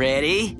Ready?